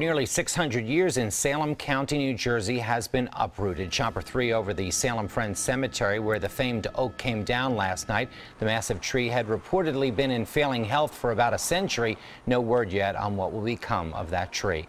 Nearly 600 years in Salem County, New Jersey has been uprooted. Chopper 3 over the Salem Friends Cemetery where the famed oak came down last night. The massive tree had reportedly been in failing health for about a century. No word yet on what will become of that tree.